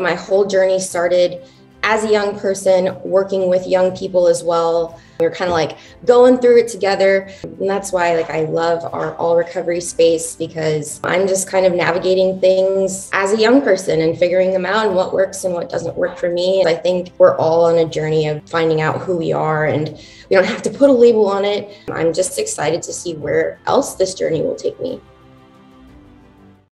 My whole journey started as a young person, working with young people as well. We're kind of like going through it together. And that's why like I love our all recovery space because I'm just kind of navigating things as a young person and figuring them out and what works and what doesn't work for me. I think we're all on a journey of finding out who we are and we don't have to put a label on it. I'm just excited to see where else this journey will take me.